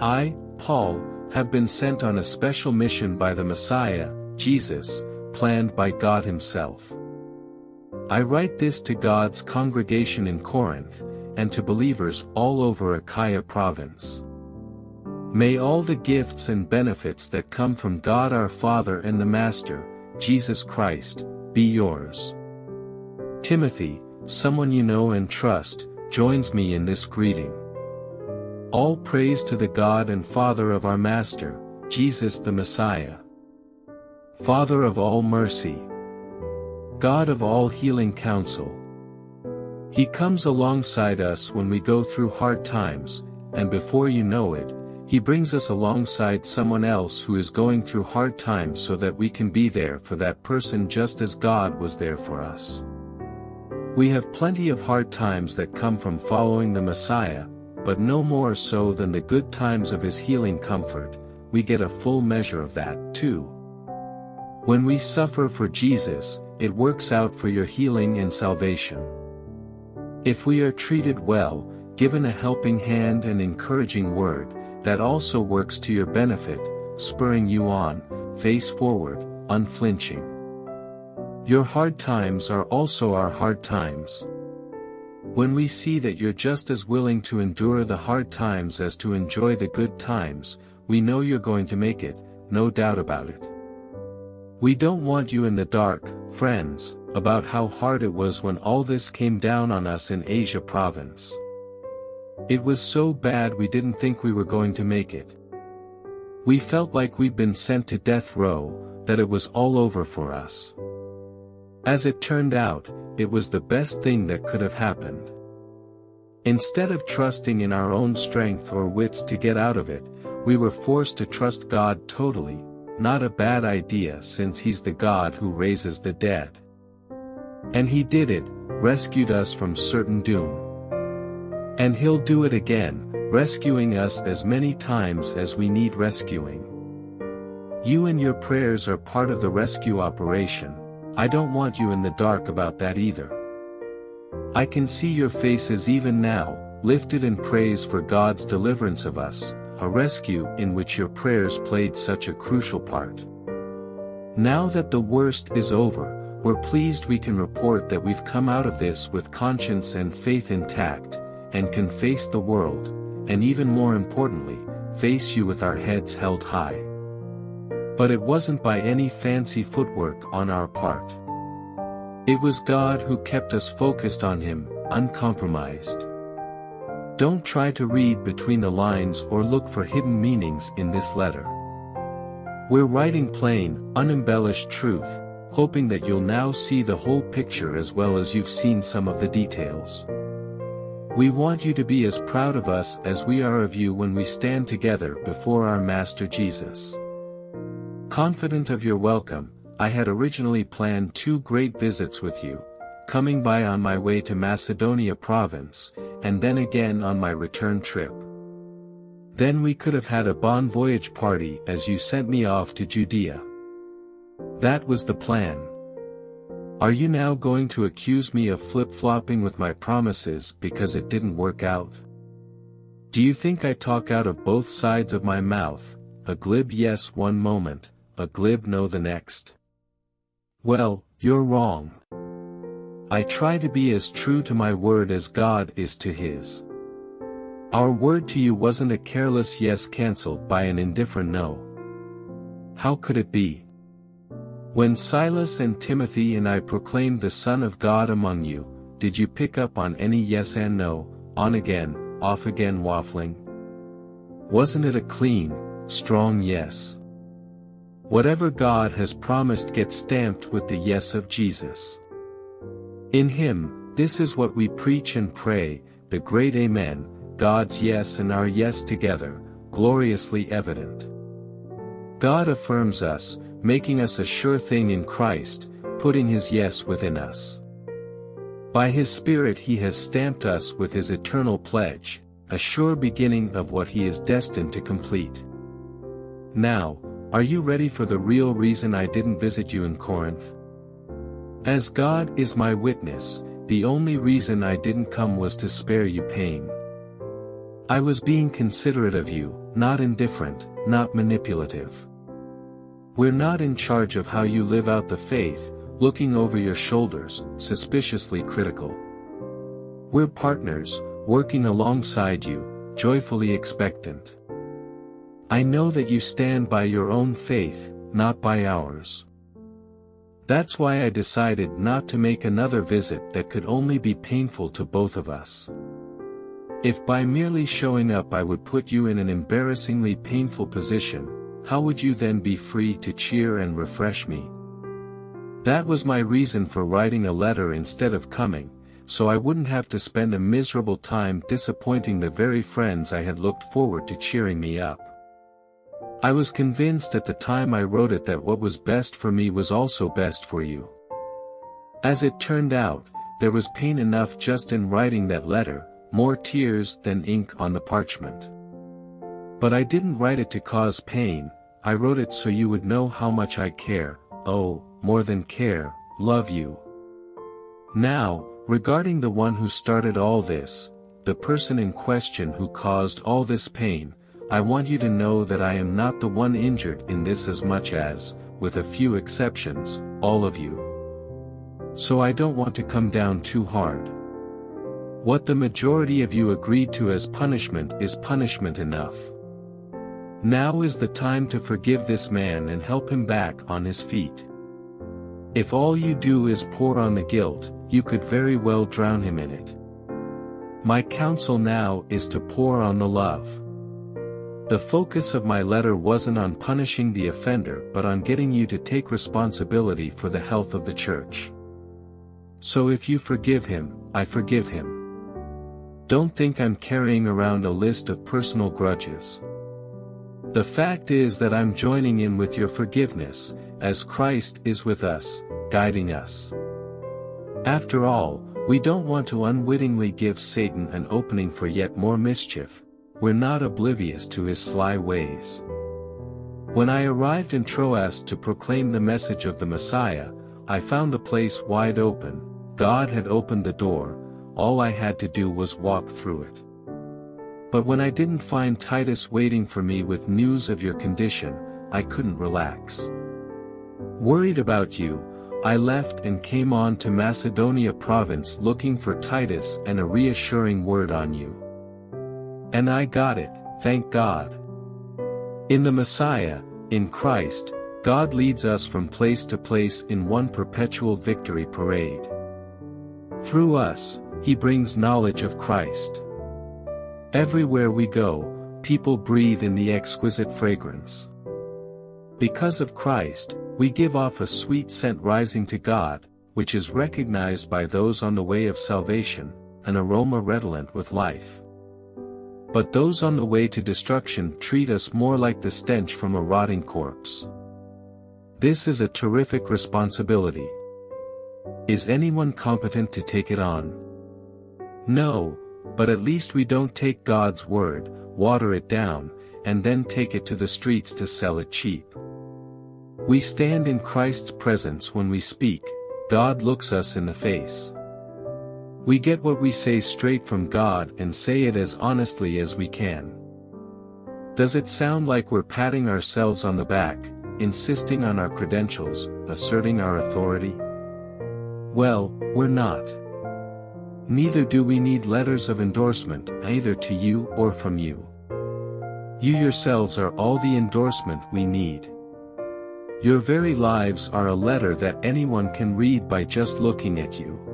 I, Paul, have been sent on a special mission by the Messiah, Jesus, planned by God Himself. I write this to God's congregation in Corinth, and to believers all over Achaia province. May all the gifts and benefits that come from God our Father and the Master, Jesus Christ, be yours. Timothy, someone you know and trust, joins me in this greeting. All praise to the God and Father of our Master, Jesus the Messiah. Father of all mercy. God of all healing counsel. He comes alongside us when we go through hard times, and before you know it, He brings us alongside someone else who is going through hard times so that we can be there for that person just as God was there for us. We have plenty of hard times that come from following the Messiah, but no more so than the good times of his healing comfort, we get a full measure of that, too. When we suffer for Jesus, it works out for your healing and salvation. If we are treated well, given a helping hand and encouraging word, that also works to your benefit, spurring you on, face forward, unflinching. Your hard times are also our hard times. When we see that you're just as willing to endure the hard times as to enjoy the good times, we know you're going to make it, no doubt about it. We don't want you in the dark, friends, about how hard it was when all this came down on us in Asia province. It was so bad we didn't think we were going to make it. We felt like we'd been sent to death row, that it was all over for us. As it turned out, it was the best thing that could have happened. Instead of trusting in our own strength or wits to get out of it, we were forced to trust God totally, not a bad idea since He's the God who raises the dead. And He did it, rescued us from certain doom. And He'll do it again, rescuing us as many times as we need rescuing. You and your prayers are part of the rescue operation, I don't want you in the dark about that either. I can see your faces even now, lifted in praise for God's deliverance of us, a rescue in which your prayers played such a crucial part. Now that the worst is over, we're pleased we can report that we've come out of this with conscience and faith intact, and can face the world, and even more importantly, face you with our heads held high. But it wasn't by any fancy footwork on our part. It was God who kept us focused on Him, uncompromised. Don't try to read between the lines or look for hidden meanings in this letter. We're writing plain, unembellished truth, hoping that you'll now see the whole picture as well as you've seen some of the details. We want you to be as proud of us as we are of you when we stand together before our Master Jesus. Confident of your welcome, I had originally planned two great visits with you, coming by on my way to Macedonia province, and then again on my return trip. Then we could have had a bon voyage party as you sent me off to Judea. That was the plan. Are you now going to accuse me of flip-flopping with my promises because it didn't work out? Do you think I talk out of both sides of my mouth, a glib yes one moment, a glib no the next. Well, you're wrong. I try to be as true to my word as God is to his. Our word to you wasn't a careless yes cancelled by an indifferent no. How could it be? When Silas and Timothy and I proclaimed the Son of God among you, did you pick up on any yes and no, on again, off again waffling? Wasn't it a clean, strong yes? Whatever God has promised gets stamped with the yes of Jesus. In Him, this is what we preach and pray, the great Amen, God's yes and our yes together, gloriously evident. God affirms us, making us a sure thing in Christ, putting His yes within us. By His Spirit He has stamped us with His eternal pledge, a sure beginning of what He is destined to complete. Now, are you ready for the real reason I didn't visit you in Corinth? As God is my witness, the only reason I didn't come was to spare you pain. I was being considerate of you, not indifferent, not manipulative. We're not in charge of how you live out the faith, looking over your shoulders, suspiciously critical. We're partners, working alongside you, joyfully expectant. I know that you stand by your own faith, not by ours. That's why I decided not to make another visit that could only be painful to both of us. If by merely showing up I would put you in an embarrassingly painful position, how would you then be free to cheer and refresh me? That was my reason for writing a letter instead of coming, so I wouldn't have to spend a miserable time disappointing the very friends I had looked forward to cheering me up. I was convinced at the time I wrote it that what was best for me was also best for you. As it turned out, there was pain enough just in writing that letter, more tears than ink on the parchment. But I didn't write it to cause pain, I wrote it so you would know how much I care, oh, more than care, love you. Now, regarding the one who started all this, the person in question who caused all this pain, I want you to know that I am not the one injured in this as much as, with a few exceptions, all of you. So I don't want to come down too hard. What the majority of you agreed to as punishment is punishment enough. Now is the time to forgive this man and help him back on his feet. If all you do is pour on the guilt, you could very well drown him in it. My counsel now is to pour on the love. The focus of my letter wasn't on punishing the offender but on getting you to take responsibility for the health of the church. So if you forgive him, I forgive him. Don't think I'm carrying around a list of personal grudges. The fact is that I'm joining in with your forgiveness, as Christ is with us, guiding us. After all, we don't want to unwittingly give Satan an opening for yet more mischief, we're not oblivious to his sly ways. When I arrived in Troas to proclaim the message of the Messiah, I found the place wide open, God had opened the door, all I had to do was walk through it. But when I didn't find Titus waiting for me with news of your condition, I couldn't relax. Worried about you, I left and came on to Macedonia province looking for Titus and a reassuring word on you. And I got it, thank God. In the Messiah, in Christ, God leads us from place to place in one perpetual victory parade. Through us, he brings knowledge of Christ. Everywhere we go, people breathe in the exquisite fragrance. Because of Christ, we give off a sweet scent rising to God, which is recognized by those on the way of salvation, an aroma redolent with life. But those on the way to destruction treat us more like the stench from a rotting corpse. This is a terrific responsibility. Is anyone competent to take it on? No, but at least we don't take God's word, water it down, and then take it to the streets to sell it cheap. We stand in Christ's presence when we speak, God looks us in the face. We get what we say straight from God and say it as honestly as we can. Does it sound like we're patting ourselves on the back, insisting on our credentials, asserting our authority? Well, we're not. Neither do we need letters of endorsement either to you or from you. You yourselves are all the endorsement we need. Your very lives are a letter that anyone can read by just looking at you.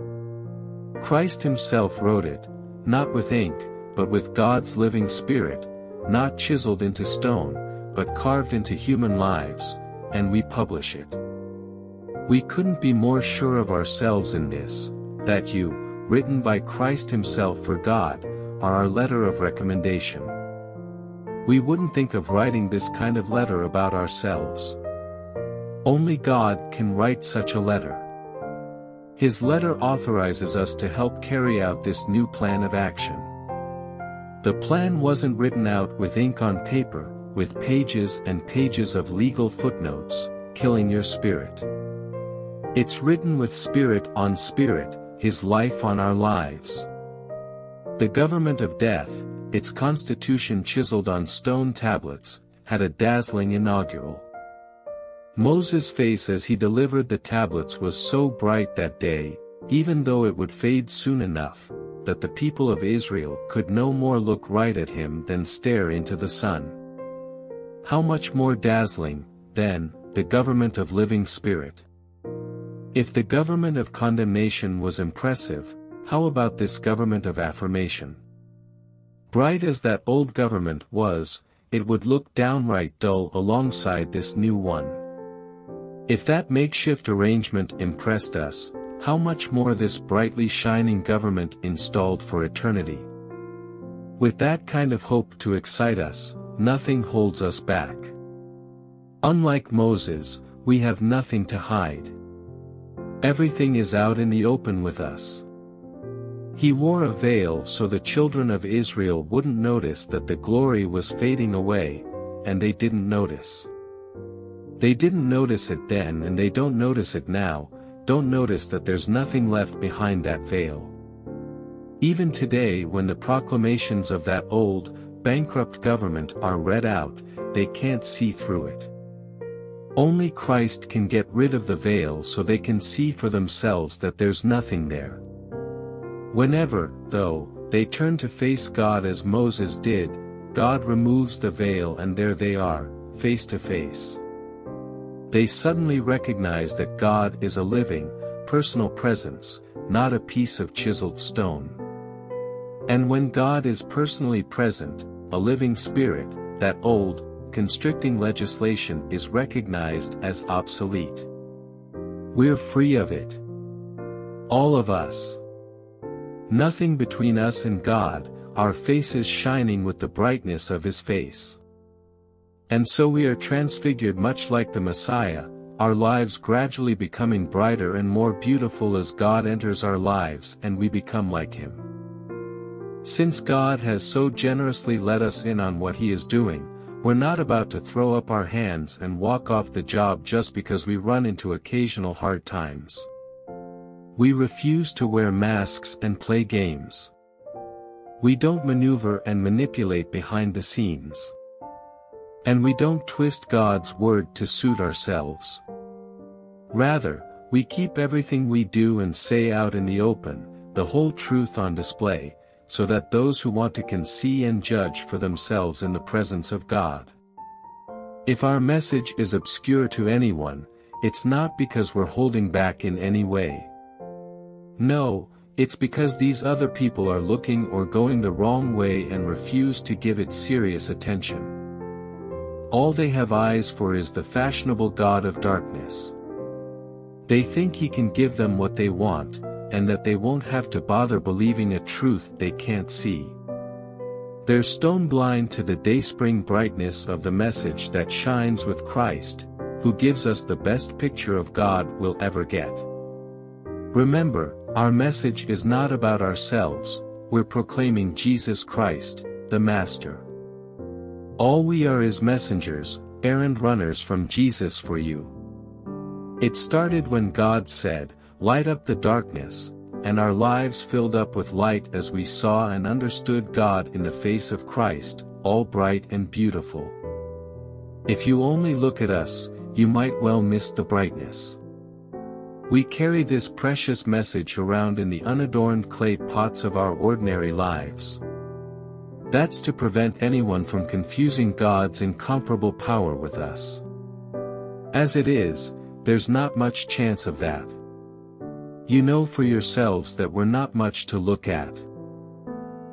Christ himself wrote it, not with ink, but with God's living spirit, not chiseled into stone, but carved into human lives, and we publish it. We couldn't be more sure of ourselves in this, that you, written by Christ himself for God, are our letter of recommendation. We wouldn't think of writing this kind of letter about ourselves. Only God can write such a letter. His letter authorizes us to help carry out this new plan of action. The plan wasn't written out with ink on paper, with pages and pages of legal footnotes, killing your spirit. It's written with spirit on spirit, his life on our lives. The government of death, its constitution chiseled on stone tablets, had a dazzling inaugural. Moses' face as he delivered the tablets was so bright that day, even though it would fade soon enough, that the people of Israel could no more look right at him than stare into the sun. How much more dazzling, then, the government of living spirit. If the government of condemnation was impressive, how about this government of affirmation? Bright as that old government was, it would look downright dull alongside this new one. If that makeshift arrangement impressed us, how much more this brightly shining government installed for eternity. With that kind of hope to excite us, nothing holds us back. Unlike Moses, we have nothing to hide. Everything is out in the open with us. He wore a veil so the children of Israel wouldn't notice that the glory was fading away, and they didn't notice. They didn't notice it then and they don't notice it now, don't notice that there's nothing left behind that veil. Even today when the proclamations of that old, bankrupt government are read out, they can't see through it. Only Christ can get rid of the veil so they can see for themselves that there's nothing there. Whenever, though, they turn to face God as Moses did, God removes the veil and there they are, face to face. They suddenly recognize that God is a living, personal presence, not a piece of chiseled stone. And when God is personally present, a living spirit, that old, constricting legislation is recognized as obsolete. We're free of it. All of us. Nothing between us and God, our faces shining with the brightness of His face. And so we are transfigured much like the Messiah, our lives gradually becoming brighter and more beautiful as God enters our lives and we become like Him. Since God has so generously let us in on what He is doing, we're not about to throw up our hands and walk off the job just because we run into occasional hard times. We refuse to wear masks and play games. We don't maneuver and manipulate behind the scenes. And we don't twist God's word to suit ourselves. Rather, we keep everything we do and say out in the open, the whole truth on display, so that those who want to can see and judge for themselves in the presence of God. If our message is obscure to anyone, it's not because we're holding back in any way. No, it's because these other people are looking or going the wrong way and refuse to give it serious attention. All they have eyes for is the fashionable God of darkness. They think he can give them what they want, and that they won't have to bother believing a truth they can't see. They're stone blind to the dayspring brightness of the message that shines with Christ, who gives us the best picture of God we'll ever get. Remember, our message is not about ourselves, we're proclaiming Jesus Christ, the Master. All we are is messengers, errand runners from Jesus for you. It started when God said, light up the darkness, and our lives filled up with light as we saw and understood God in the face of Christ, all bright and beautiful. If you only look at us, you might well miss the brightness. We carry this precious message around in the unadorned clay pots of our ordinary lives. That's to prevent anyone from confusing God's incomparable power with us. As it is, there's not much chance of that. You know for yourselves that we're not much to look at.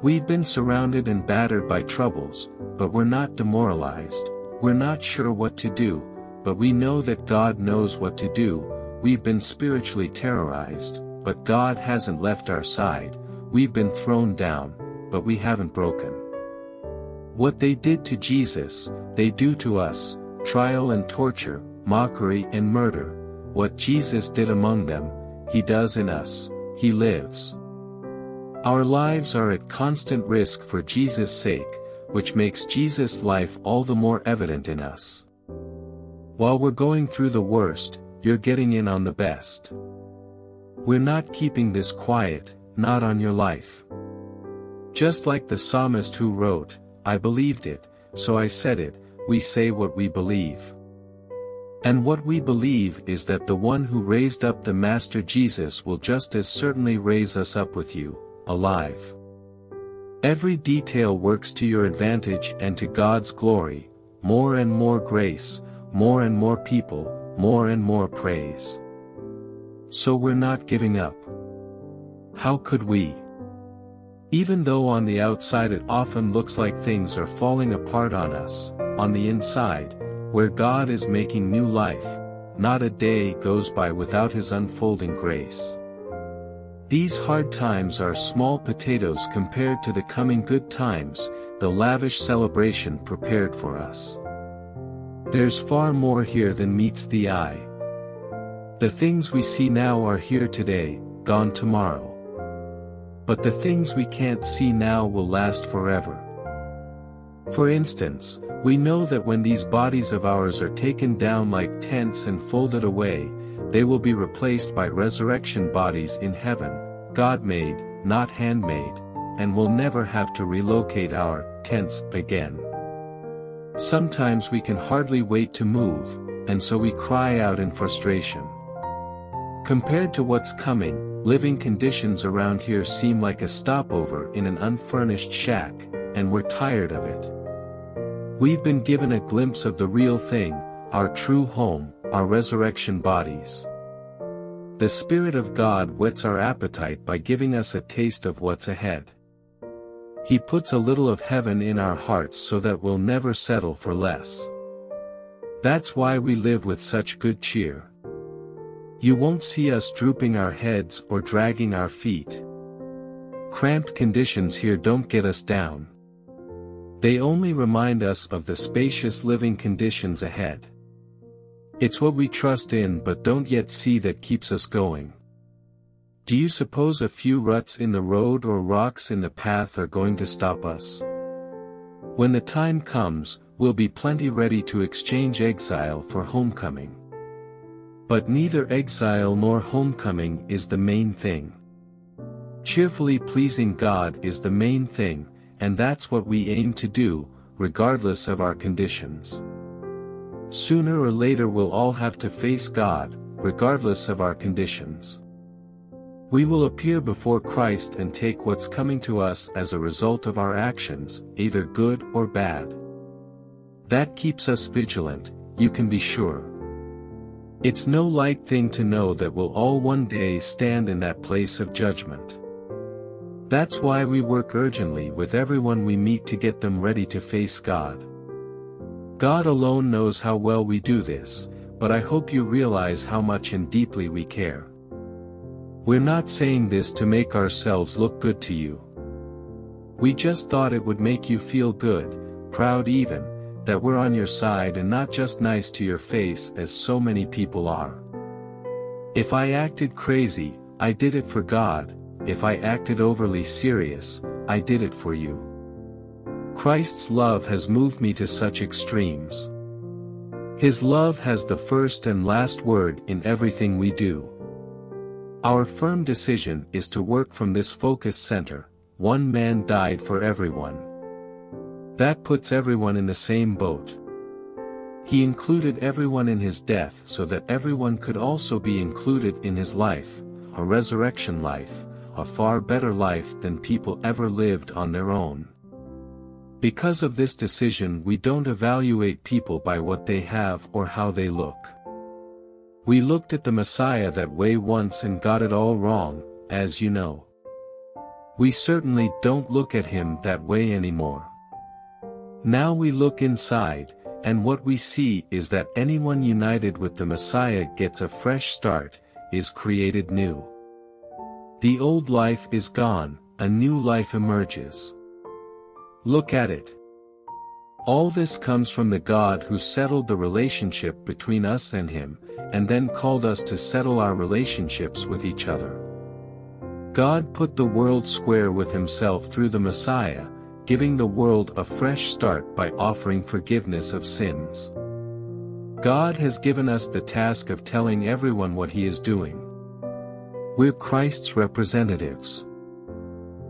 We've been surrounded and battered by troubles, but we're not demoralized, we're not sure what to do, but we know that God knows what to do, we've been spiritually terrorized, but God hasn't left our side, we've been thrown down, but we haven't broken. What they did to Jesus, they do to us, trial and torture, mockery and murder, what Jesus did among them, he does in us, He lives. Our lives are at constant risk for Jesus' sake, which makes Jesus' life all the more evident in us. While we're going through the worst, you're getting in on the best. We're not keeping this quiet, not on your life. Just like the psalmist who wrote, I believed it, so I said it, we say what we believe. And what we believe is that the one who raised up the Master Jesus will just as certainly raise us up with you, alive. Every detail works to your advantage and to God's glory, more and more grace, more and more people, more and more praise. So we're not giving up. How could we? Even though on the outside it often looks like things are falling apart on us, on the inside, where God is making new life, not a day goes by without His unfolding grace. These hard times are small potatoes compared to the coming good times, the lavish celebration prepared for us. There's far more here than meets the eye. The things we see now are here today, gone tomorrow. But the things we can't see now will last forever. For instance, we know that when these bodies of ours are taken down like tents and folded away, they will be replaced by resurrection bodies in heaven, God-made, not handmade, and will never have to relocate our tents again. Sometimes we can hardly wait to move, and so we cry out in frustration. Compared to what's coming, living conditions around here seem like a stopover in an unfurnished shack, and we're tired of it. We've been given a glimpse of the real thing, our true home, our resurrection bodies. The Spirit of God whets our appetite by giving us a taste of what's ahead. He puts a little of heaven in our hearts so that we'll never settle for less. That's why we live with such good cheer. You won't see us drooping our heads or dragging our feet. Cramped conditions here don't get us down. They only remind us of the spacious living conditions ahead. It's what we trust in but don't yet see that keeps us going. Do you suppose a few ruts in the road or rocks in the path are going to stop us? When the time comes, we'll be plenty ready to exchange exile for homecoming. But neither exile nor homecoming is the main thing. Cheerfully pleasing God is the main thing, and that's what we aim to do, regardless of our conditions. Sooner or later we'll all have to face God, regardless of our conditions. We will appear before Christ and take what's coming to us as a result of our actions, either good or bad. That keeps us vigilant, you can be sure. It's no light thing to know that we'll all one day stand in that place of judgment. That's why we work urgently with everyone we meet to get them ready to face God. God alone knows how well we do this, but I hope you realize how much and deeply we care. We're not saying this to make ourselves look good to you. We just thought it would make you feel good, proud even, that we're on your side and not just nice to your face as so many people are. If I acted crazy, I did it for God, if I acted overly serious, I did it for you. Christ's love has moved me to such extremes. His love has the first and last word in everything we do. Our firm decision is to work from this focus center, one man died for everyone. That puts everyone in the same boat. He included everyone in his death so that everyone could also be included in his life, a resurrection life, a far better life than people ever lived on their own. Because of this decision we don't evaluate people by what they have or how they look. We looked at the Messiah that way once and got it all wrong, as you know. We certainly don't look at him that way anymore. Now we look inside, and what we see is that anyone united with the Messiah gets a fresh start, is created new. The old life is gone, a new life emerges. Look at it. All this comes from the God who settled the relationship between us and Him, and then called us to settle our relationships with each other. God put the world square with Himself through the Messiah, giving the world a fresh start by offering forgiveness of sins. God has given us the task of telling everyone what He is doing. We're Christ's representatives.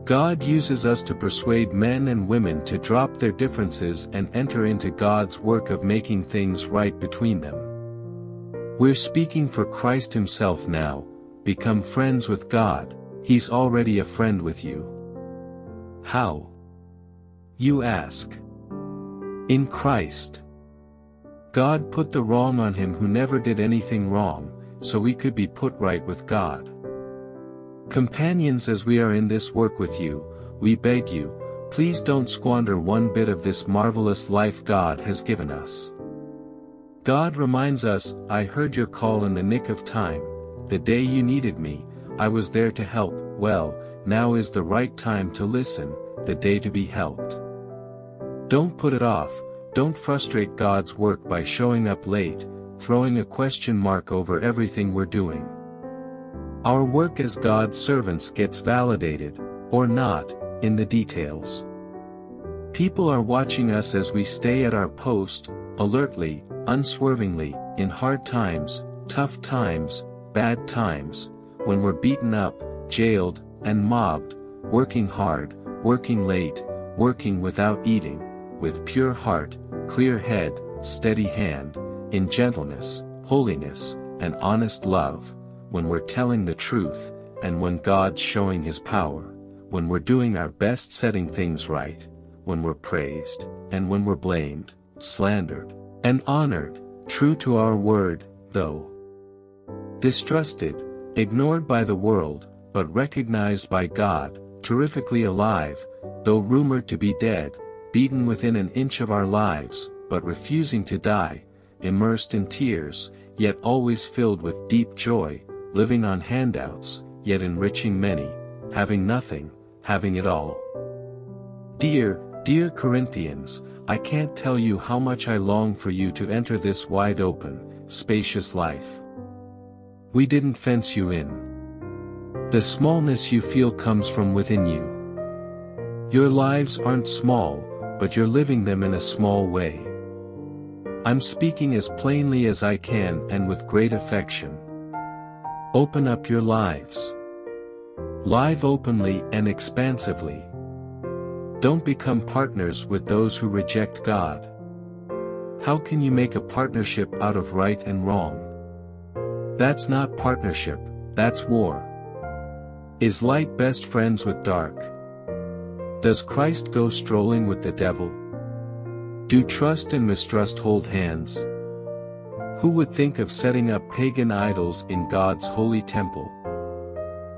God uses us to persuade men and women to drop their differences and enter into God's work of making things right between them. We're speaking for Christ himself now, become friends with God, he's already a friend with you. How? You ask. In Christ. God put the wrong on him who never did anything wrong, so we could be put right with God. Companions as we are in this work with you, we beg you, please don't squander one bit of this marvelous life God has given us. God reminds us, I heard your call in the nick of time, the day you needed me, I was there to help, well, now is the right time to listen, the day to be helped. Don't put it off, don't frustrate God's work by showing up late, throwing a question mark over everything we're doing. Our work as God's servants gets validated, or not, in the details. People are watching us as we stay at our post, alertly, unswervingly, in hard times, tough times, bad times, when we're beaten up, jailed, and mobbed, working hard, working late, working without eating, with pure heart, clear head, steady hand, in gentleness, holiness, and honest love, when we're telling the truth, and when God's showing His power, when we're doing our best setting things right, when we're praised, and when we're blamed, slandered, and honored, true to our word, though distrusted, ignored by the world, but recognized by God, terrifically alive, though rumored to be dead, beaten within an inch of our lives, but refusing to die, immersed in tears, yet always filled with deep joy, living on handouts, yet enriching many, having nothing, having it all. Dear, dear Corinthians, I can't tell you how much I long for you to enter this wide open, spacious life. We didn't fence you in. The smallness you feel comes from within you. Your lives aren't small, but you're living them in a small way. I'm speaking as plainly as I can and with great affection. Open up your lives. Live openly and expansively. Don't become partners with those who reject God. How can you make a partnership out of right and wrong? That's not partnership, that's war. Is light best friends with dark? Does Christ go strolling with the devil? Do trust and mistrust hold hands? Who would think of setting up pagan idols in God's holy temple?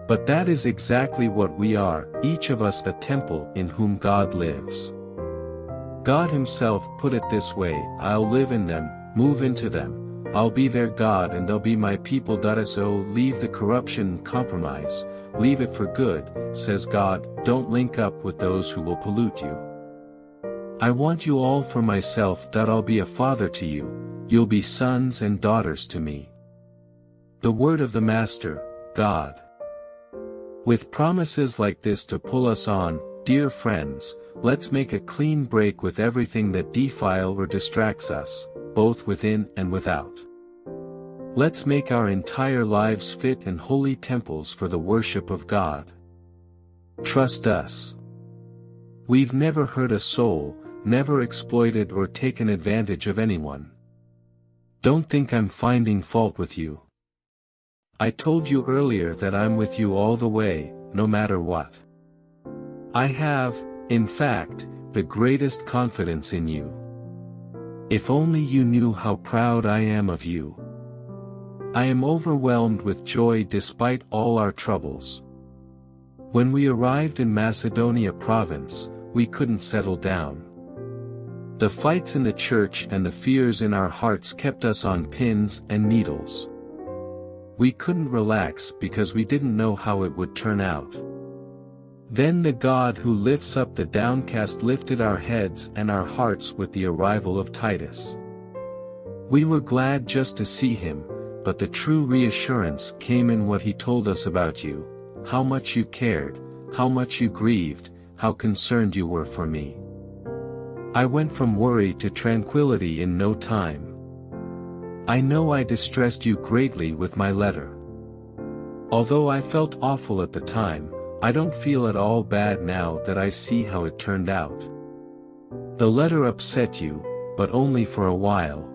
But that is exactly what we are, each of us a temple in whom God lives. God himself put it this way, I'll live in them, move into them, I'll be their God and they'll be my people. So leave the corruption and compromise, leave it for good, says God, don't link up with those who will pollute you. I want you all for myself. That I'll be a father to you, You'll be sons and daughters to me. The word of the Master, God. With promises like this to pull us on, dear friends, let's make a clean break with everything that defile or distracts us, both within and without. Let's make our entire lives fit and holy temples for the worship of God. Trust us. We've never hurt a soul, never exploited or taken advantage of anyone. Don't think I'm finding fault with you. I told you earlier that I'm with you all the way, no matter what. I have, in fact, the greatest confidence in you. If only you knew how proud I am of you. I am overwhelmed with joy despite all our troubles. When we arrived in Macedonia province, we couldn't settle down. The fights in the church and the fears in our hearts kept us on pins and needles. We couldn't relax because we didn't know how it would turn out. Then the God who lifts up the downcast lifted our heads and our hearts with the arrival of Titus. We were glad just to see him, but the true reassurance came in what he told us about you, how much you cared, how much you grieved, how concerned you were for me. I went from worry to tranquility in no time. I know I distressed you greatly with my letter. Although I felt awful at the time, I don't feel at all bad now that I see how it turned out. The letter upset you, but only for a while.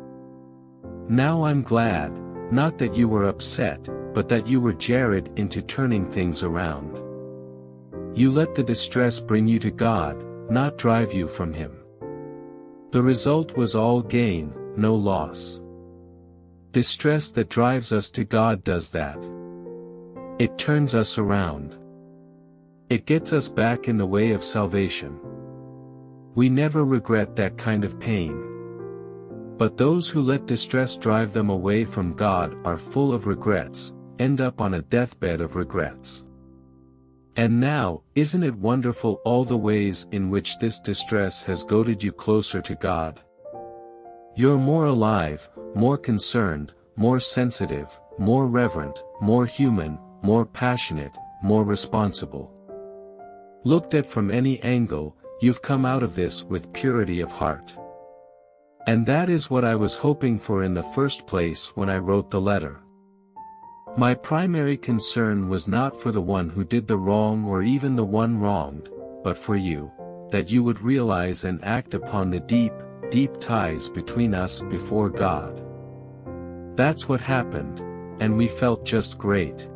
Now I'm glad, not that you were upset, but that you were Jared into turning things around. You let the distress bring you to God, not drive you from Him. The result was all gain, no loss. Distress that drives us to God does that. It turns us around. It gets us back in the way of salvation. We never regret that kind of pain. But those who let distress drive them away from God are full of regrets, end up on a deathbed of regrets. And now, isn't it wonderful all the ways in which this distress has goaded you closer to God? You're more alive, more concerned, more sensitive, more reverent, more human, more passionate, more responsible. Looked at from any angle, you've come out of this with purity of heart. And that is what I was hoping for in the first place when I wrote the letter. My primary concern was not for the one who did the wrong or even the one wronged, but for you, that you would realize and act upon the deep, deep ties between us before God. That's what happened, and we felt just great.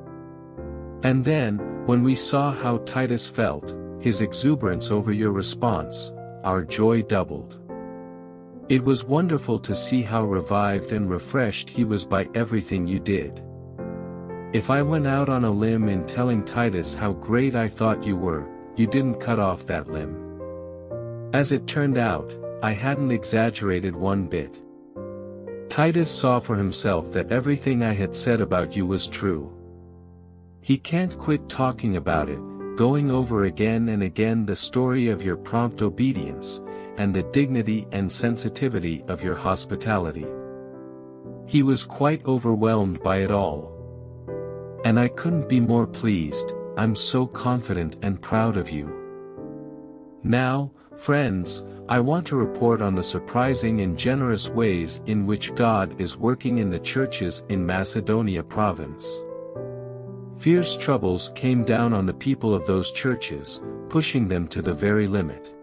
And then, when we saw how Titus felt, his exuberance over your response, our joy doubled. It was wonderful to see how revived and refreshed he was by everything you did. If I went out on a limb in telling Titus how great I thought you were, you didn't cut off that limb. As it turned out, I hadn't exaggerated one bit. Titus saw for himself that everything I had said about you was true. He can't quit talking about it, going over again and again the story of your prompt obedience, and the dignity and sensitivity of your hospitality. He was quite overwhelmed by it all. And I couldn't be more pleased, I'm so confident and proud of you. Now, friends, I want to report on the surprising and generous ways in which God is working in the churches in Macedonia province. Fierce troubles came down on the people of those churches, pushing them to the very limit.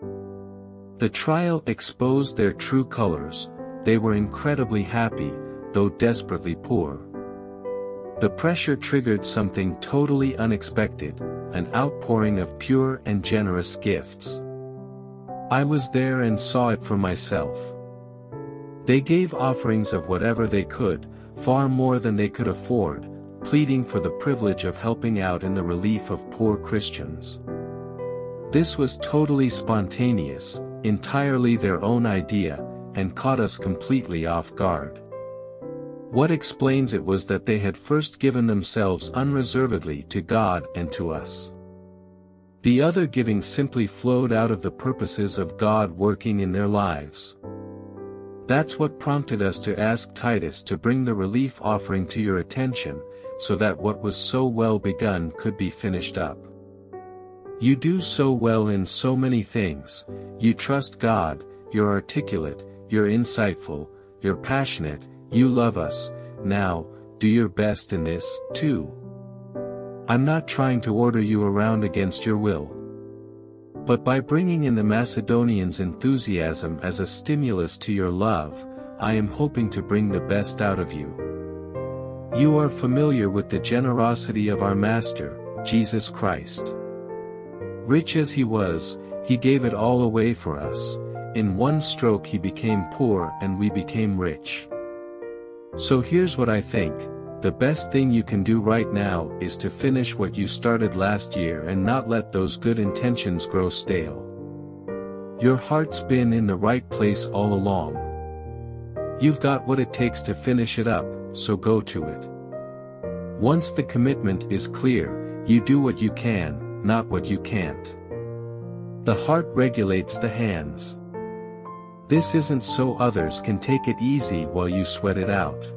The trial exposed their true colors, they were incredibly happy, though desperately poor. The pressure triggered something totally unexpected, an outpouring of pure and generous gifts. I was there and saw it for myself. They gave offerings of whatever they could, far more than they could afford, pleading for the privilege of helping out in the relief of poor Christians. This was totally spontaneous, entirely their own idea, and caught us completely off guard. What explains it was that they had first given themselves unreservedly to God and to us. The other giving simply flowed out of the purposes of God working in their lives. That's what prompted us to ask Titus to bring the relief offering to your attention, so that what was so well begun could be finished up. You do so well in so many things, you trust God, you're articulate, you're insightful, you're passionate, you love us, now, do your best in this, too. I'm not trying to order you around against your will. But by bringing in the Macedonians' enthusiasm as a stimulus to your love, I am hoping to bring the best out of you. You are familiar with the generosity of our Master, Jesus Christ. Rich as he was, he gave it all away for us, in one stroke he became poor and we became rich. So here's what I think, the best thing you can do right now is to finish what you started last year and not let those good intentions grow stale. Your heart's been in the right place all along. You've got what it takes to finish it up, so go to it. Once the commitment is clear, you do what you can, not what you can't. The heart regulates the hands. This isn't so others can take it easy while you sweat it out.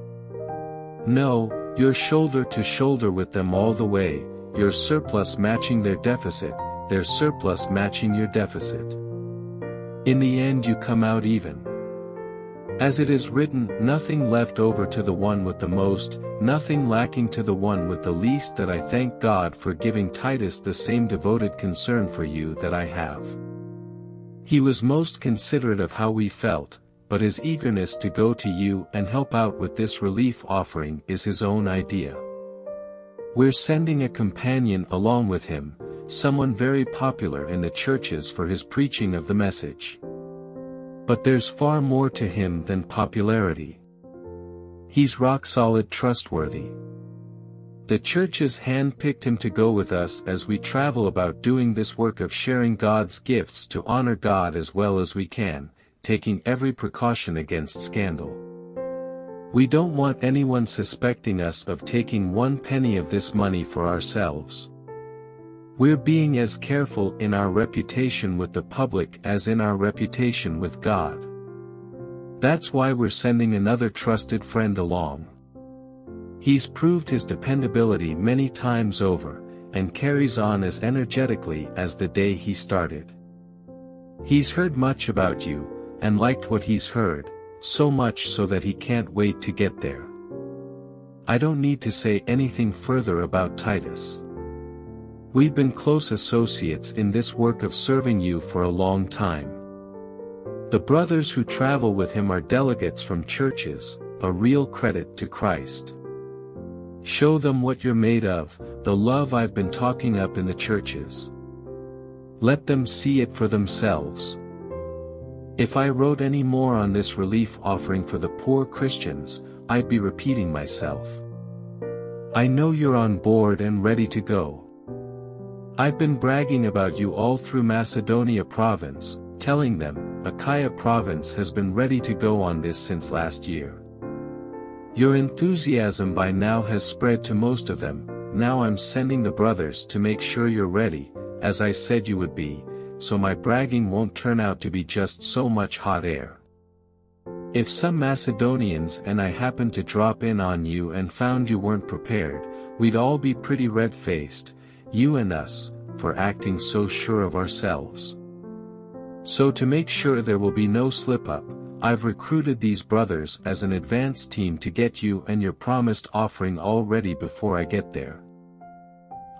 No, you're shoulder to shoulder with them all the way, your surplus matching their deficit, their surplus matching your deficit. In the end you come out even. As it is written, nothing left over to the one with the most, nothing lacking to the one with the least that I thank God for giving Titus the same devoted concern for you that I have. He was most considerate of how we felt, but his eagerness to go to you and help out with this relief offering is his own idea. We're sending a companion along with him, someone very popular in the churches for his preaching of the message. But there's far more to him than popularity. He's rock-solid trustworthy. The church has handpicked him to go with us as we travel about doing this work of sharing God's gifts to honor God as well as we can, taking every precaution against scandal. We don't want anyone suspecting us of taking one penny of this money for ourselves. We're being as careful in our reputation with the public as in our reputation with God. That's why we're sending another trusted friend along. He's proved his dependability many times over, and carries on as energetically as the day he started. He's heard much about you, and liked what he's heard, so much so that he can't wait to get there. I don't need to say anything further about Titus. We've been close associates in this work of serving you for a long time. The brothers who travel with him are delegates from churches, a real credit to Christ. Show them what you're made of, the love I've been talking up in the churches. Let them see it for themselves. If I wrote any more on this relief offering for the poor Christians, I'd be repeating myself. I know you're on board and ready to go. I've been bragging about you all through Macedonia province, telling them, Achaia province has been ready to go on this since last year. Your enthusiasm by now has spread to most of them, now I'm sending the brothers to make sure you're ready, as I said you would be, so my bragging won't turn out to be just so much hot air. If some Macedonians and I happened to drop in on you and found you weren't prepared, we'd all be pretty red-faced, you and us, for acting so sure of ourselves. So to make sure there will be no slip-up, I've recruited these brothers as an advance team to get you and your promised offering all ready before I get there.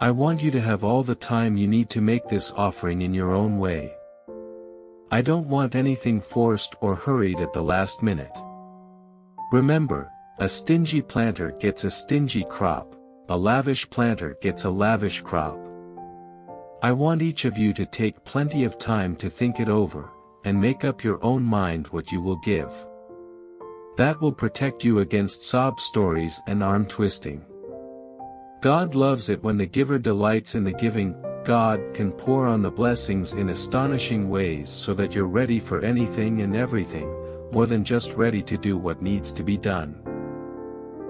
I want you to have all the time you need to make this offering in your own way. I don't want anything forced or hurried at the last minute. Remember, a stingy planter gets a stingy crop, a lavish planter gets a lavish crop. I want each of you to take plenty of time to think it over, and make up your own mind what you will give. That will protect you against sob stories and arm twisting. God loves it when the giver delights in the giving, God can pour on the blessings in astonishing ways so that you're ready for anything and everything, more than just ready to do what needs to be done.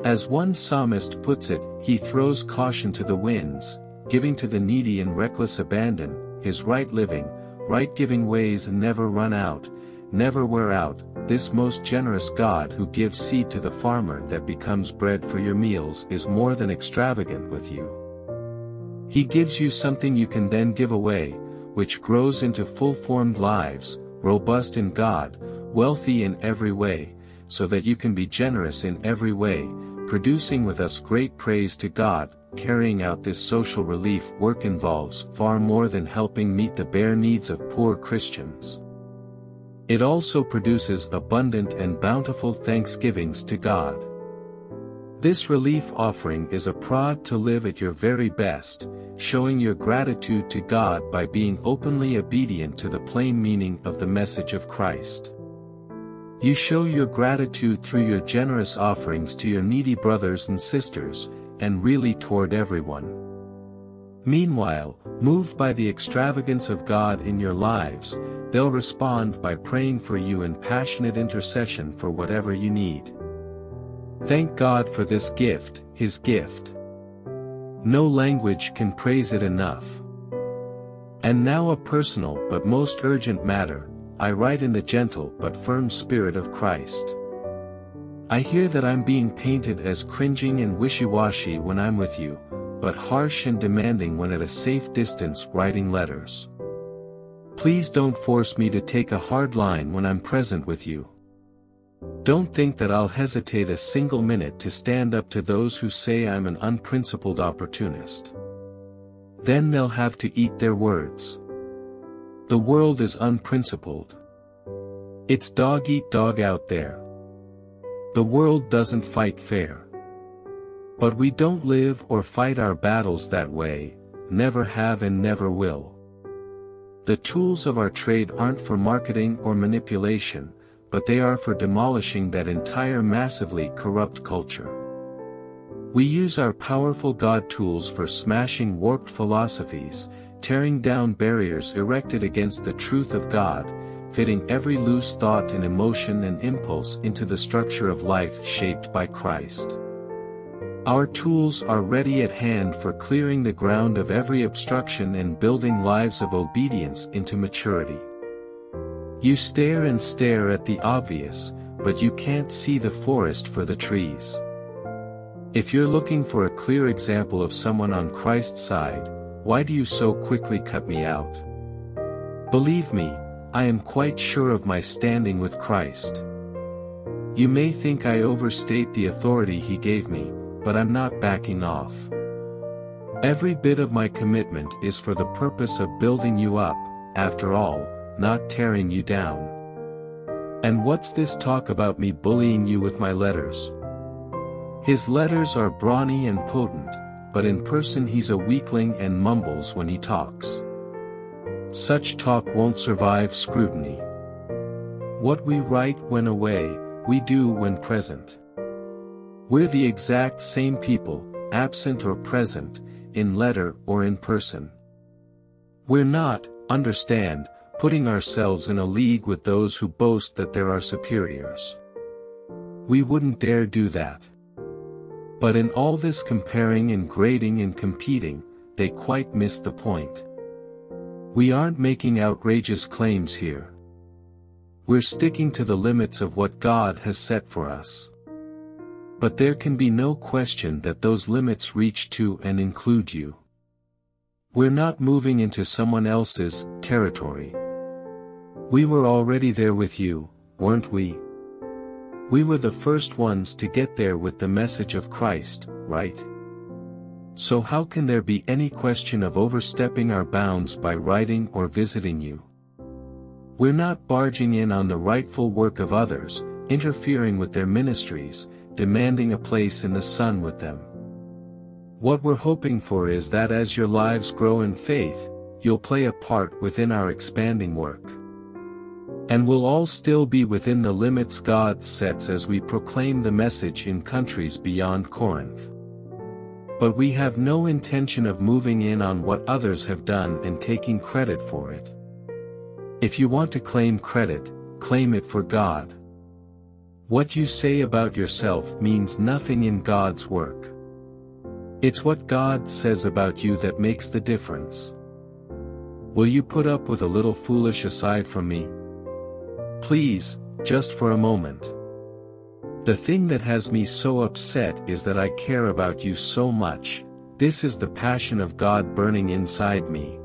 As one psalmist puts it, he throws caution to the winds, giving to the needy in reckless abandon, his right living, right giving ways never run out, never wear out, this most generous God who gives seed to the farmer that becomes bread for your meals is more than extravagant with you. He gives you something you can then give away, which grows into full-formed lives, robust in God, wealthy in every way, so that you can be generous in every way, producing with us great praise to God, carrying out this social relief work involves far more than helping meet the bare needs of poor Christians. It also produces abundant and bountiful thanksgivings to God. This relief offering is a prod to live at your very best, showing your gratitude to God by being openly obedient to the plain meaning of the message of Christ. You show your gratitude through your generous offerings to your needy brothers and sisters, and really toward everyone. Meanwhile, moved by the extravagance of God in your lives, they'll respond by praying for you in passionate intercession for whatever you need. Thank God for this gift, His gift. No language can praise it enough. And now a personal but most urgent matter, I write in the gentle but firm spirit of Christ. I hear that I'm being painted as cringing and wishy-washy when I'm with you, but harsh and demanding when at a safe distance writing letters. Please don't force me to take a hard line when I'm present with you. Don't think that I'll hesitate a single minute to stand up to those who say I'm an unprincipled opportunist. Then they'll have to eat their words. The world is unprincipled. It's dog eat dog out there. The world doesn't fight fair. But we don't live or fight our battles that way, never have and never will. The tools of our trade aren't for marketing or manipulation, but they are for demolishing that entire massively corrupt culture. We use our powerful God tools for smashing warped philosophies, tearing down barriers erected against the truth of God, fitting every loose thought and emotion and impulse into the structure of life shaped by Christ. Our tools are ready at hand for clearing the ground of every obstruction and building lives of obedience into maturity. You stare and stare at the obvious, but you can't see the forest for the trees. If you're looking for a clear example of someone on Christ's side, why do you so quickly cut me out? Believe me, I am quite sure of my standing with Christ. You may think I overstate the authority he gave me, but I'm not backing off. Every bit of my commitment is for the purpose of building you up, after all, not tearing you down. And what's this talk about me bullying you with my letters? His letters are brawny and potent, but in person he's a weakling and mumbles when he talks. Such talk won't survive scrutiny. What we write when away, we do when present. We're the exact same people, absent or present, in letter or in person. We're not, understand, putting ourselves in a league with those who boast that they're superiors. We wouldn't dare do that. But in all this comparing and grading and competing, they quite miss the point. We aren't making outrageous claims here. We're sticking to the limits of what God has set for us. But there can be no question that those limits reach to and include you. We're not moving into someone else's territory. We were already there with you, weren't we? We were the first ones to get there with the message of Christ, right? So how can there be any question of overstepping our bounds by writing or visiting you? We're not barging in on the rightful work of others, interfering with their ministries, demanding a place in the sun with them. What we're hoping for is that as your lives grow in faith, you'll play a part within our expanding work. And we'll all still be within the limits God sets as we proclaim the message in countries beyond Corinth. But we have no intention of moving in on what others have done and taking credit for it. If you want to claim credit, claim it for God. What you say about yourself means nothing in God's work. It's what God says about you that makes the difference. Will you put up with a little foolish aside from me? Please, just for a moment. The thing that has me so upset is that I care about you so much, this is the passion of God burning inside me.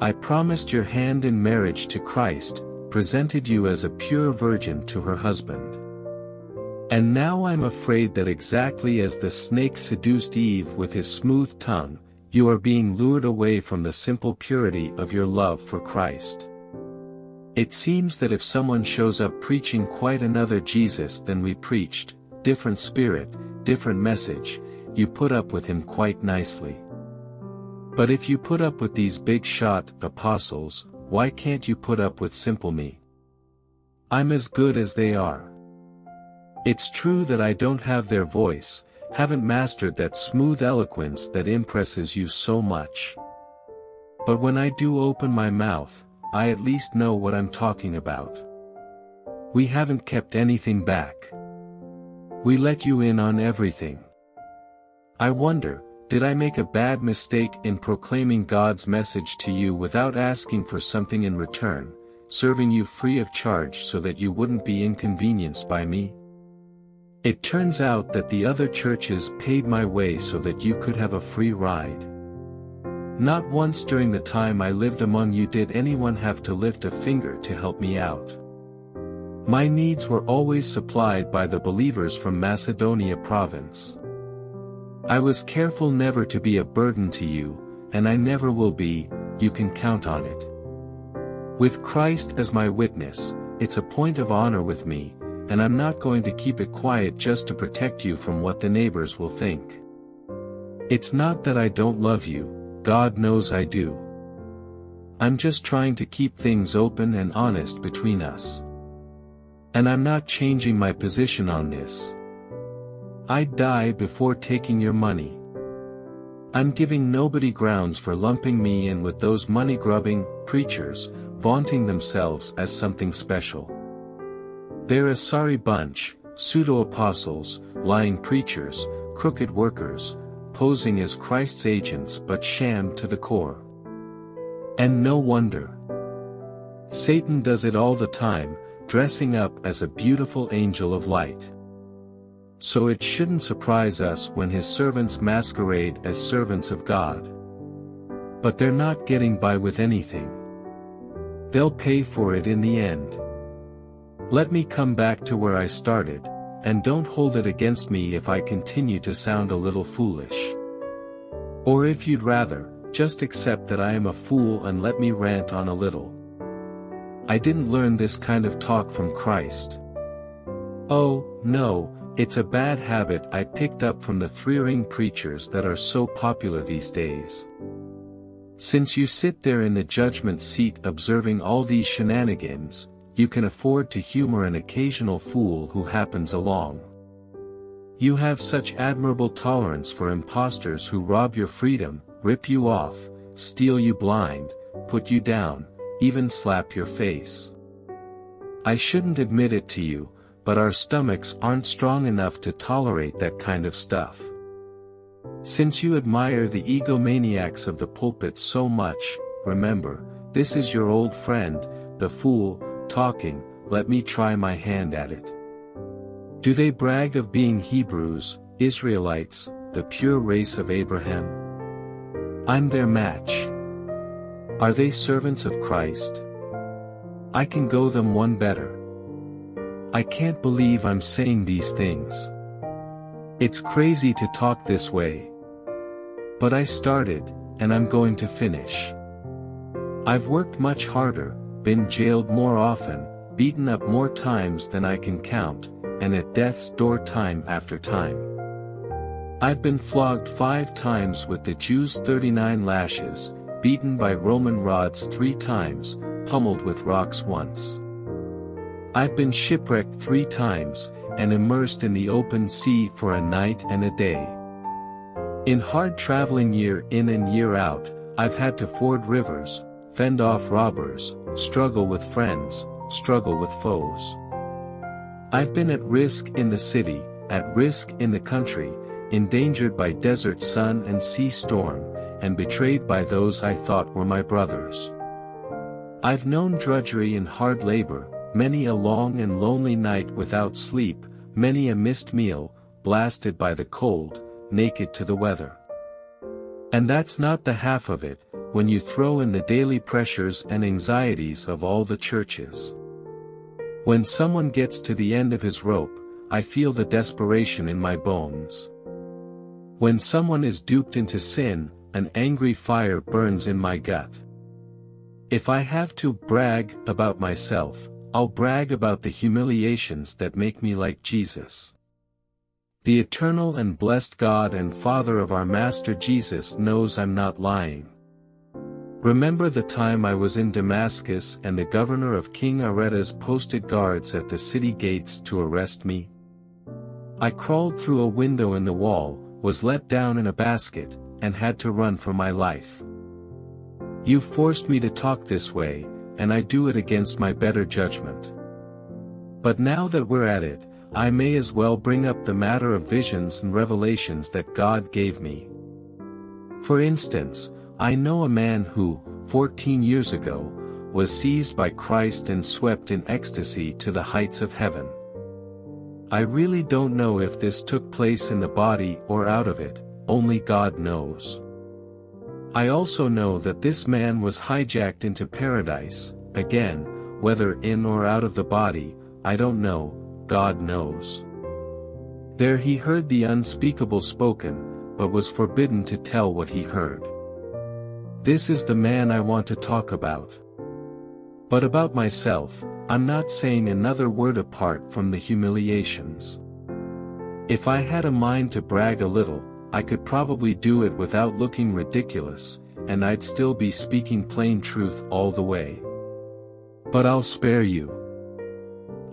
I promised your hand in marriage to Christ, presented you as a pure virgin to her husband. And now I'm afraid that exactly as the snake seduced Eve with his smooth tongue, you are being lured away from the simple purity of your love for Christ. It seems that if someone shows up preaching quite another Jesus than we preached, different spirit, different message, you put up with him quite nicely. But if you put up with these big shot apostles, why can't you put up with simple me? I'm as good as they are. It's true that I don't have their voice, haven't mastered that smooth eloquence that impresses you so much. But when I do open my mouth, I at least know what I'm talking about. We haven't kept anything back. We let you in on everything. I wonder, did I make a bad mistake in proclaiming God's message to you without asking for something in return, serving you free of charge so that you wouldn't be inconvenienced by me? It turns out that the other churches paid my way so that you could have a free ride. Not once during the time I lived among you did anyone have to lift a finger to help me out. My needs were always supplied by the believers from Macedonia province. I was careful never to be a burden to you, and I never will be, you can count on it. With Christ as my witness, it's a point of honor with me, and I'm not going to keep it quiet just to protect you from what the neighbors will think. It's not that I don't love you, God knows I do. I'm just trying to keep things open and honest between us. And I'm not changing my position on this. I'd die before taking your money. I'm giving nobody grounds for lumping me in with those money-grubbing, preachers, vaunting themselves as something special. They're a sorry bunch, pseudo-apostles, lying preachers, crooked workers, posing as Christ's agents but sham to the core. And no wonder. Satan does it all the time, dressing up as a beautiful angel of light. So it shouldn't surprise us when his servants masquerade as servants of God. But they're not getting by with anything. They'll pay for it in the end. Let me come back to where I started, and don't hold it against me if I continue to sound a little foolish. Or if you'd rather, just accept that I am a fool and let me rant on a little. I didn't learn this kind of talk from Christ. Oh, no, it's a bad habit I picked up from the three-ring preachers that are so popular these days. Since you sit there in the judgment seat observing all these shenanigans, you can afford to humor an occasional fool who happens along. You have such admirable tolerance for impostors who rob your freedom, rip you off, steal you blind, put you down, even slap your face. I shouldn't admit it to you, but our stomachs aren't strong enough to tolerate that kind of stuff. Since you admire the egomaniacs of the pulpit so much, remember, this is your old friend, the fool, talking, let me try my hand at it. Do they brag of being Hebrews, Israelites, the pure race of Abraham? I'm their match. Are they servants of Christ? I can go them one better. I can't believe I'm saying these things. It's crazy to talk this way. But I started, and I'm going to finish. I've worked much harder, been jailed more often, beaten up more times than I can count, and at death's door time after time. I've been flogged five times with the Jews' 39 lashes, beaten by Roman rods three times, pummeled with rocks once. I've been shipwrecked three times, and immersed in the open sea for a night and a day. In hard traveling year in and year out, I've had to ford rivers, fend off robbers, struggle with friends, struggle with foes. I've been at risk in the city, at risk in the country, endangered by desert sun and sea storm, and betrayed by those I thought were my brothers. I've known drudgery and hard labor, many a long and lonely night without sleep, many a missed meal, blasted by the cold, naked to the weather. And that's not the half of it, when you throw in the daily pressures and anxieties of all the churches. When someone gets to the end of his rope, I feel the desperation in my bones. When someone is duped into sin, an angry fire burns in my gut. If I have to brag about myself, I'll brag about the humiliations that make me like Jesus. The eternal and blessed God and Father of our Master Jesus knows I'm not lying. Remember the time I was in Damascus and the governor of King Aretas posted guards at the city gates to arrest me? I crawled through a window in the wall, was let down in a basket, and had to run for my life. You forced me to talk this way, and I do it against my better judgment. But now that we're at it, I may as well bring up the matter of visions and revelations that God gave me. For instance, I know a man who, 14 years ago, was seized by Christ and swept in ecstasy to the heights of heaven. I really don't know if this took place in the body or out of it, only God knows. I also know that this man was hijacked into paradise, again, whether in or out of the body, I don't know, God knows. There he heard the unspeakable spoken, but was forbidden to tell what he heard. This is the man I want to talk about. But about myself, I'm not saying another word apart from the humiliations. If I had a mind to brag a little, I could probably do it without looking ridiculous, and I'd still be speaking plain truth all the way. But I'll spare you.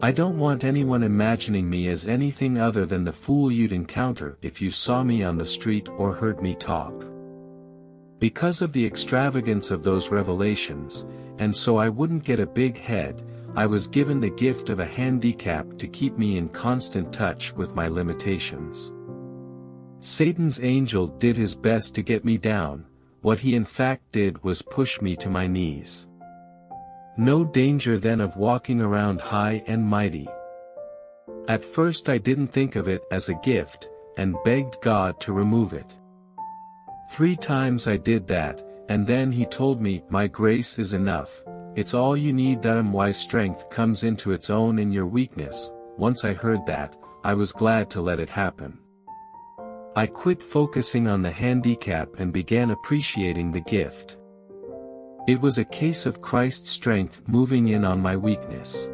I don't want anyone imagining me as anything other than the fool you'd encounter if you saw me on the street or heard me talk. Because of the extravagance of those revelations, and so I wouldn't get a big head, I was given the gift of a handicap to keep me in constant touch with my limitations. Satan's angel did his best to get me down, what he in fact did was push me to my knees. No danger then of walking around high and mighty. At first I didn't think of it as a gift, and begged God to remove it. Three times I did that, and then he told me, my grace is enough, it's all you need why strength comes into its own in your weakness, once I heard that, I was glad to let it happen. I quit focusing on the handicap and began appreciating the gift. It was a case of Christ's strength moving in on my weakness.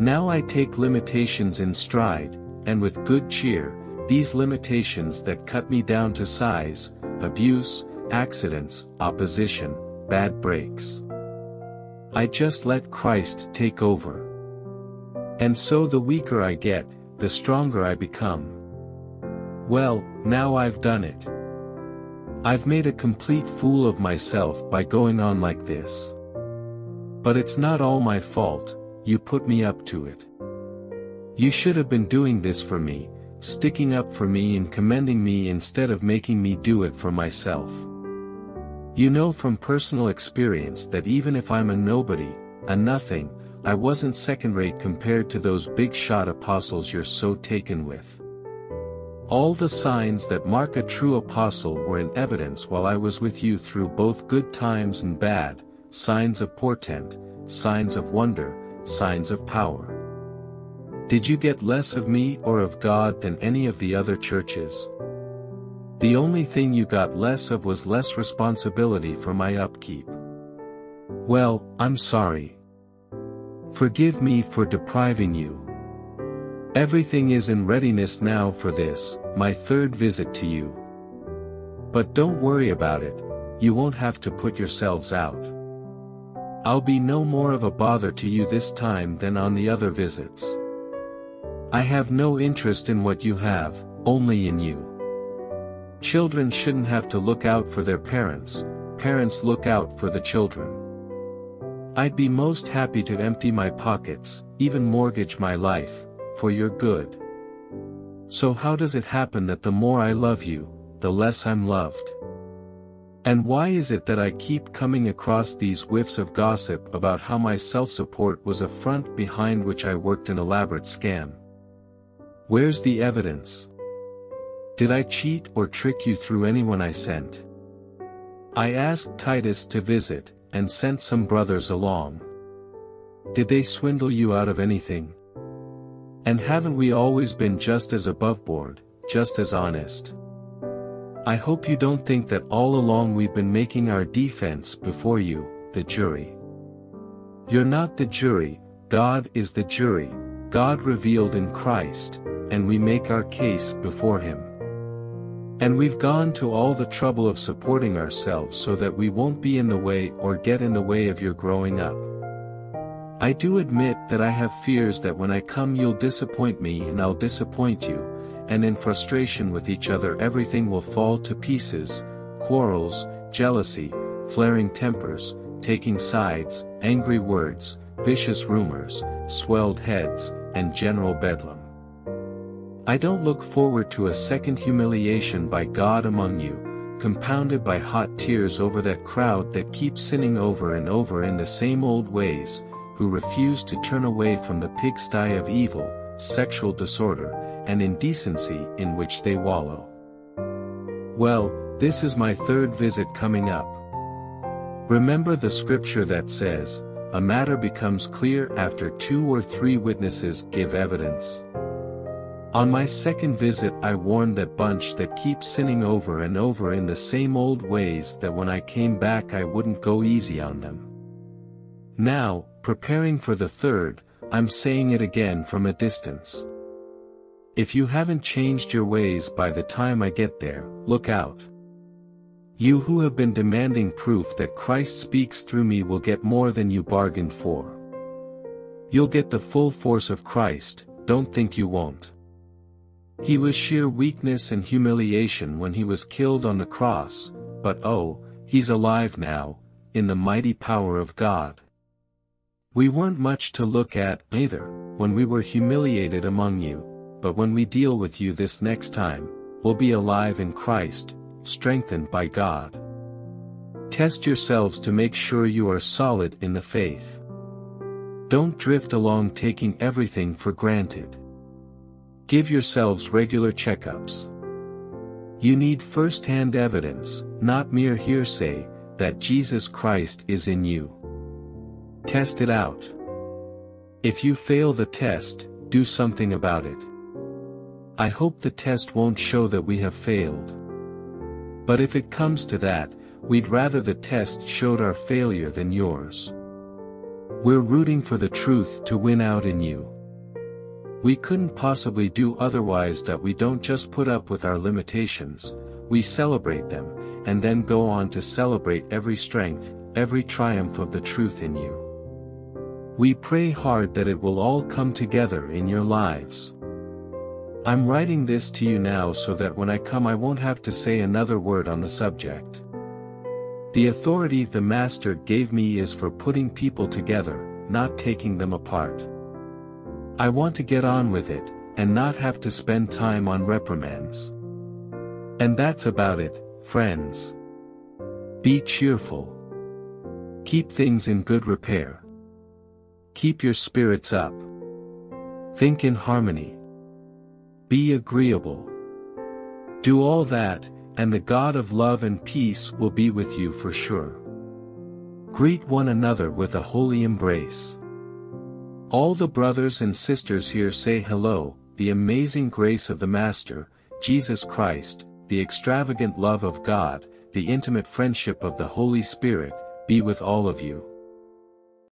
Now I take limitations in stride, and with good cheer, these limitations that cut me down to size, abuse, accidents, opposition, bad breaks. I just let Christ take over. And so the weaker I get, the stronger I become. Well, now I've done it. I've made a complete fool of myself by going on like this. But it's not all my fault, you put me up to it. You should have been doing this for me, sticking up for me and commending me instead of making me do it for myself. You know from personal experience that even if I'm a nobody, a nothing, I wasn't second-rate compared to those big-shot apostles you're so taken with. All the signs that mark a true apostle were in evidence while I was with you through both good times and bad, signs of portent, signs of wonder, signs of power. Did you get less of me or of God than any of the other churches? The only thing you got less of was less responsibility for my upkeep. Well, I'm sorry. Forgive me for depriving you. Everything is in readiness now for this, my third visit to you. But don't worry about it, you won't have to put yourselves out. I'll be no more of a bother to you this time than on the other visits. I have no interest in what you have, only in you. Children shouldn't have to look out for their parents, parents look out for the children. I'd be most happy to empty my pockets, even mortgage my life, for your good. So how does it happen that the more I love you, the less I'm loved? And why is it that I keep coming across these whiffs of gossip about how my self-support was a front behind which I worked an elaborate scam? Where's the evidence? Did I cheat or trick you through anyone I sent? I asked Titus to visit, and sent some brothers along. Did they swindle you out of anything? And haven't we always been just as aboveboard, just as honest? I hope you don't think that all along we've been making our defense before you, the jury. You're not the jury, God is the jury, God revealed in Christ, and we make our case before Him. And we've gone to all the trouble of supporting ourselves so that we won't be in the way or get in the way of your growing up. I do admit that I have fears that when I come you'll disappoint me and I'll disappoint you, and in frustration with each other everything will fall to pieces, quarrels, jealousy, flaring tempers, taking sides, angry words, vicious rumors, swelled heads, and general bedlam. I don't look forward to a second humiliation by God among you, compounded by hot tears over that crowd that keeps sinning over and over in the same old ways, who refuse to turn away from the pigsty of evil, sexual disorder, and indecency in which they wallow. Well, this is my third visit coming up. Remember the scripture that says, a matter becomes clear after two or three witnesses give evidence. On my second visit I warned that bunch that keeps sinning over and over in the same old ways that when I came back I wouldn't go easy on them. Now, preparing for the third, I'm saying it again from a distance. If you haven't changed your ways by the time I get there, look out. You who have been demanding proof that Christ speaks through me will get more than you bargained for. You'll get the full force of Christ, don't think you won't. He was sheer weakness and humiliation when he was killed on the cross, but oh, he's alive now, in the mighty power of God. We weren't much to look at, either, when we were humiliated among you, but when we deal with you this next time, we'll be alive in Christ, strengthened by God. Test yourselves to make sure you are solid in the faith. Don't drift along taking everything for granted. Give yourselves regular checkups. You need first-hand evidence, not mere hearsay, that Jesus Christ is in you. Test it out. If you fail the test, do something about it. I hope the test won't show that we have failed. But if it comes to that, we'd rather the test showed our failure than yours. We're rooting for the truth to win out in you. We couldn't possibly do otherwise that we don't just put up with our limitations, we celebrate them, and then go on to celebrate every strength, every triumph of the truth in you. We pray hard that it will all come together in your lives. I'm writing this to you now so that when I come I won't have to say another word on the subject. The authority the Master gave me is for putting people together, not taking them apart. I want to get on with it, and not have to spend time on reprimands. And that's about it, friends. Be cheerful. Keep things in good repair. Keep your spirits up. Think in harmony. Be agreeable. Do all that, and the God of love and peace will be with you for sure. Greet one another with a holy embrace. All the brothers and sisters here say hello, the amazing grace of the Master, Jesus Christ, the extravagant love of God, the intimate friendship of the Holy Spirit, be with all of you.